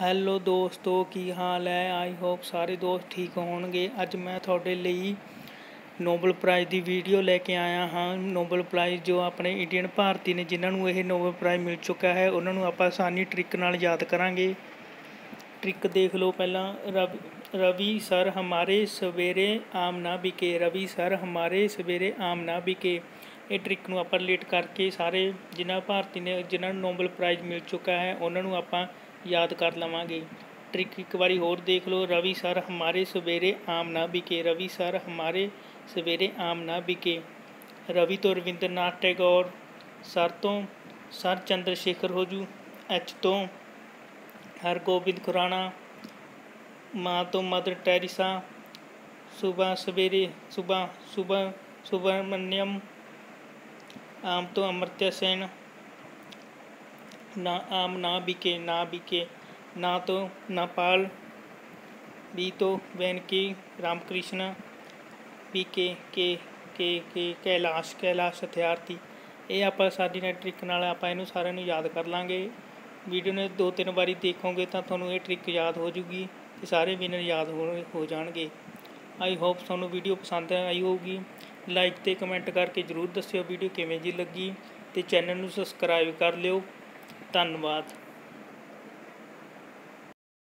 Hello ਦੋਸਤੋ, ਕੀ ਹਾਲ ਹੈ? I hope ਸਾਰੇ ਦੋਸਤ ਠੀਕ ਹੋਣਗੇ। ਅੱਜ ਮੈਂ ਤੁਹਾਡੇ ਲਈ ਨੋਬਲ ਪ੍ਰਾਈਜ਼ ਦੀ ਵੀਡੀਓ ਲੈ ਕੇ ਆਇਆ ਹਾਂ। ਨੋਬਲ ਪ੍ਰਾਈਜ਼ ਜੋ ਆਪਣੇ ਇੰਡੀਅਨ ਭਾਰਤੀ ਨੇ, ਜਿਨ੍ਹਾਂ ਨੂੰ ਇਹ ਨੋਬਲ ਪ੍ਰਾਈਜ਼ ਮਿਲ ਚੁੱਕਾ ਹੈ, ਉਹਨਾਂ ਨੂੰ ਆਪਾਂ ਆਸਾਨੀ ਟ੍ਰਿਕ ਨਾਲ ਯਾਦ ਕਰਾਂਗੇ। ਟ੍ਰਿਕ ਦੇਖ ਲਓ ਪਹਿਲਾਂ। ਰਵੀ ਰਵੀ ਸਰ ਹਮਾਰੇ ਸਵੇਰੇ ਆਮ ਨਾ ਬਿਕੇ ਰਵੀ ਸਰ ਹਮਾਰੇ ਸਵੇਰੇ ਆਮ ਨਾ ਬਿਕੇ ਇਹ ਟ੍ਰਿਕ ਨੂੰ ਆਪਾਂ ਰਿਲੇਟ ਕਰਕੇ ਸਾਰੇ ਜਿਨ੍ਹਾਂ ਭਾਰਤੀ ਨੇ, ਜਿਨ੍ਹਾਂ ਨੂੰ ਨੋਬਲ ਪ੍ਰਾਈਜ਼ ਮਿਲ ਚੁੱਕਾ ਹੈ, ਉਹਨਾਂ ਨੂੰ ਆਪਾਂ ਯਾਦ ਕਰ ਲਵਾਂਗੇ। ਟ੍ਰਿਕ ਇੱਕ ਵਾਰੀ ਹੋਰ ਦੇਖ ਲਓ। ਰਵੀ ਸਰ ਹਮਾਰੇ ਸਵੇਰੇ ਆਮ ਨਾ ਬਿਕੇ ਰਵੀ ਸਰ ਹਮਾਰੇ ਸਵੇਰੇ ਆਮ ਨਾ ਬਿਕੇ ਰਵੀ ਤੋਂ ਰਵਿੰਦਰਨਾਥ ਟੈਗੋਰ, ਸਰ ਤੋਂ ਸਰ ਚੰਦਰ ਸ਼ੇਖਰ ਹੋਜੂ ਐਚ ਤੋਂ ਹਰਗੋਬਿੰਦ ਖੁਰਾਣਾ, ਮਾਂ ਤੋਂ ਮਦਰ ਟੈਰਿਸਾ, ਸੁਬਾ ਸਵੇਰੇ ਸੁਬਾ ਸੁਬਾ ਸੁਬਰਮਨਿਅਮ, ਆਮ ਤੋਂ ਅਮਰਤਿਆ ਸੈਨ ਨਾ ਆਮ ਨਾ ਬਿਕੇ ਨਾ ਬਿਕੇ ਨਾ ਤੋਂ ਨਾਪਾਲ ਬੀ ਤੋਂ Venki Ramakrishna B K K K K Kailash Kailash ਹਥਿਆਰਤੀ ਇਹ ਆਪਾਂ ਸਾਡੀ ਨੇ ਟ੍ਰਿਕ ਨਾਲ ਆਪਾਂ ਇਹਨੂੰ ਸਾਰਿਆਂ ਨੂੰ ਯਾਦ ਕਰ ਲਾਂਗੇ। ਵੀਡੀਓ ਨੇ ਦੋ ਤਿੰਨ ਵਾਰੀ ਦੇਖੋਗੇ ਤਾਂ ਤੁਹਾਨੂੰ ਇਹ ਟ੍ਰਿਕ ਯਾਦ ਹੋ ਜੂਗੀ ਤੇ ਸਾਰੇ ਵਿਨਰ ਯਾਦ ਹੋ ਹੋ ਜਾਣਗੇ। ਆਈ ਹੋਪ ਤੁਹਾਨੂੰ ਵੀਡੀਓ ਪਸੰਦ ਆਈ ਹੋਊਗੀ। ਲਾਈਕ ਤੇ ਕਮੈਂਟ ਕਰਕੇ ਜਰੂਰ ਦੱਸਿਓ ਵੀਡੀਓ ਕਿਵੇਂ ਜੀ ਲੱਗੀ ਤੇ ਚੈਨਲ ਨੂੰ ਸਬਸਕ੍ਰਾਈਬ ਕਰ ਲਿਓ। ਧੰਨਵਾਦ।